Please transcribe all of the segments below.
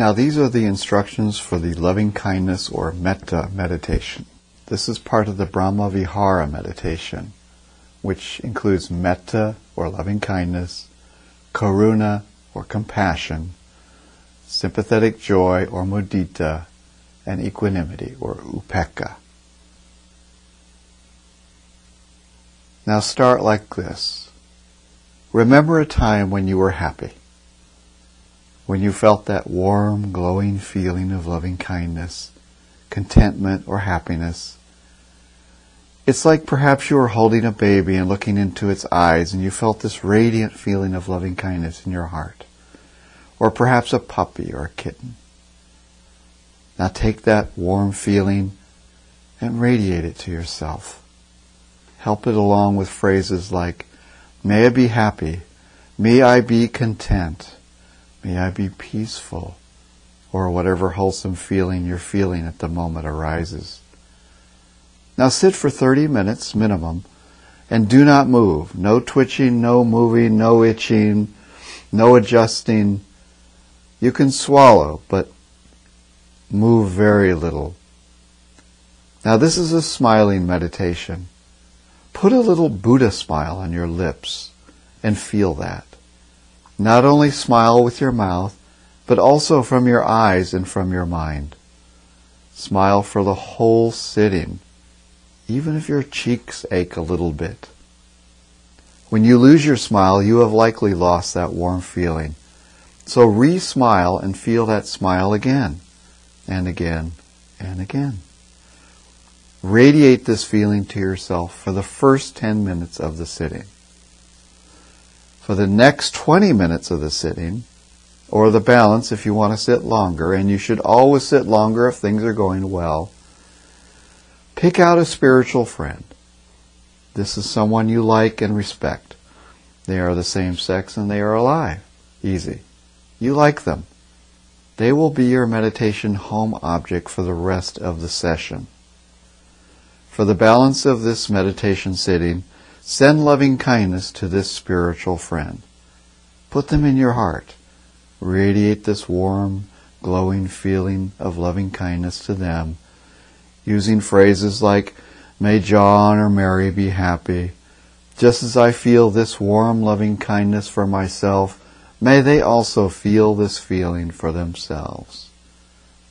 Now, these are the instructions for the loving kindness or metta meditation. This is part of the Brahma Vihara meditation, which includes metta or loving kindness, karuna or compassion, sympathetic joy or mudita, and equanimity or upekkha. Now start like this. Remember a time when you were happy, when you felt that warm, glowing feeling of loving kindness, contentment, or happiness it's like perhaps you were holding a baby and looking into its eyes and you felt this radiant feeling of loving kindness in your heart. Or perhaps a puppy or a kitten. Now take that warm feeling and radiate it to yourself. Help it along with phrases like, May I be happy. May I be content. May I be peaceful. Or whatever wholesome feeling you're feeling at the moment arises. Now sit for 30 minutes minimum and do not move. No twitching, no moving, no itching, no adjusting. You can swallow, but move very little. Now this is a smiling meditation. Put a little Buddha smile on your lips and feel that. Not only smile with your mouth, but also from your eyes and from your mind. Smile for the whole sitting even if your cheeks ache a little bit. When you lose your smile, you have likely lost that warm feeling. So re-smile and feel that smile again and again and again. Radiate this feeling to yourself for the first 10 minutes of the sitting. For the next 20 minutes of the sitting, or the balance if you want to sit longer, and you should always sit longer if things are going well, Pick out a spiritual friend. This is someone you like and respect. They are the same sex and they are alive. Easy. You like them. They will be your meditation home object for the rest of the session. For the balance of this meditation sitting, send loving kindness to this spiritual friend. Put them in your heart. Radiate this warm, glowing feeling of loving kindness to them using phrases like, May John or Mary be happy. Just as I feel this warm, loving kindness for myself, may they also feel this feeling for themselves.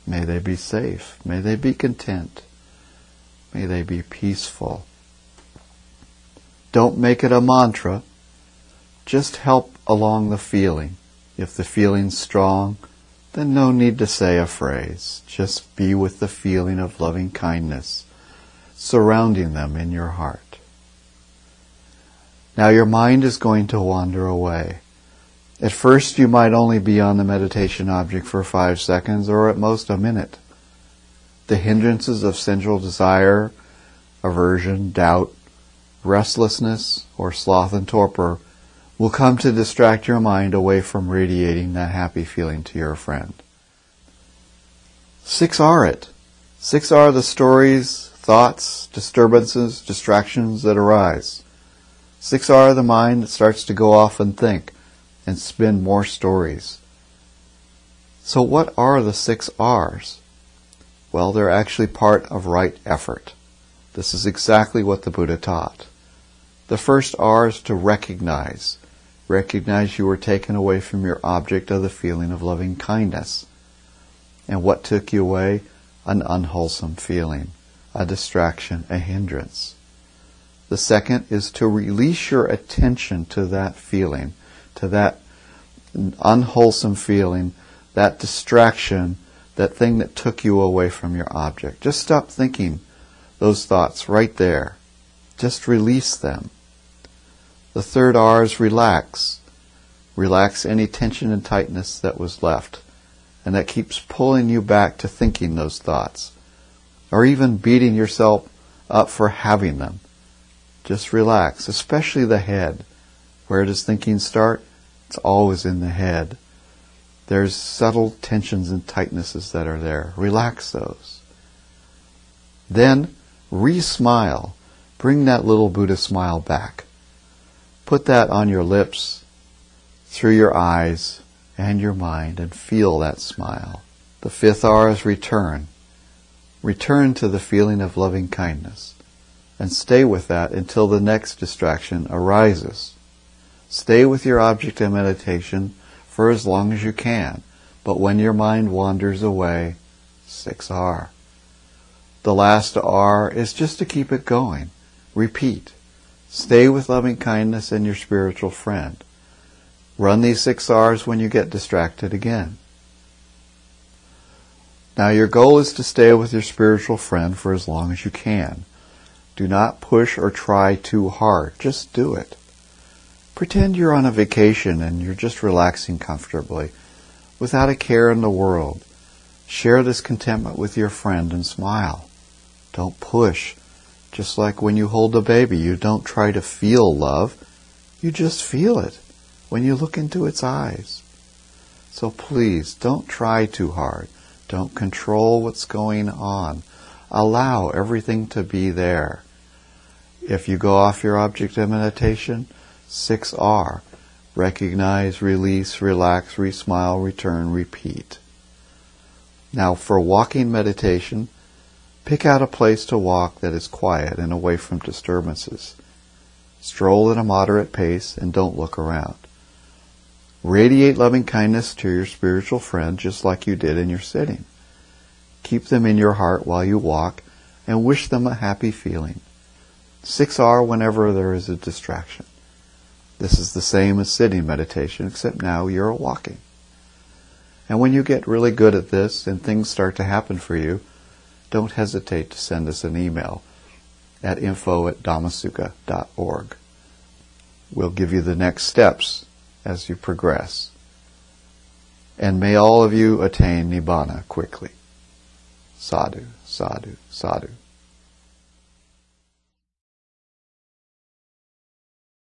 May they be safe. May they be content. May they be peaceful. Don't make it a mantra. Just help along the feeling. If the feeling's strong, then no need to say a phrase. Just be with the feeling of loving kindness surrounding them in your heart. Now your mind is going to wander away. At first you might only be on the meditation object for five seconds or at most a minute. The hindrances of sensual desire, aversion, doubt, restlessness, or sloth and torpor will come to distract your mind away from radiating that happy feeling to your friend. 6R it. 6R the stories, thoughts, disturbances, distractions that arise. 6R the mind that starts to go off and think and spin more stories. So what are the six R's? Well, they're actually part of right effort. This is exactly what the Buddha taught. The first R is to recognize. Recognize you were taken away from your object of the feeling of loving kindness. And what took you away? An unwholesome feeling, a distraction, a hindrance. The second is to release your attention to that feeling, to that unwholesome feeling, that distraction, that thing that took you away from your object. Just stop thinking those thoughts right there. Just release them. The third R is relax. Relax any tension and tightness that was left and that keeps pulling you back to thinking those thoughts or even beating yourself up for having them. Just relax, especially the head. Where does thinking start? It's always in the head. There's subtle tensions and tightnesses that are there. Relax those. Then re-smile. Bring that little Buddha smile back. Put that on your lips, through your eyes, and your mind and feel that smile. The fifth R is return. Return to the feeling of loving kindness and stay with that until the next distraction arises. Stay with your object of meditation for as long as you can, but when your mind wanders away, 6R. The last R is just to keep it going. Repeat. Stay with loving kindness and your spiritual friend. Run these six R's when you get distracted again. Now your goal is to stay with your spiritual friend for as long as you can. Do not push or try too hard. Just do it. Pretend you're on a vacation and you're just relaxing comfortably, without a care in the world. Share this contentment with your friend and smile. Don't push. Just like when you hold a baby, you don't try to feel love. You just feel it when you look into its eyes. So please don't try too hard. Don't control what's going on. Allow everything to be there. If you go off your object of meditation, 6R. Recognize, release, relax, re-smile, return, repeat. Now for walking meditation, pick out a place to walk that is quiet and away from disturbances. Stroll at a moderate pace and don't look around. Radiate loving kindness to your spiritual friend just like you did in your sitting. Keep them in your heart while you walk and wish them a happy feeling. 6R whenever there is a distraction. This is the same as sitting meditation, except now you're walking. And when you get really good at this and things start to happen for you, don't hesitate to send us an email at info at dhammasukha.org. We'll give you the next steps as you progress. And may all of you attain Nibbana quickly. Sadhu, sadhu, sadhu.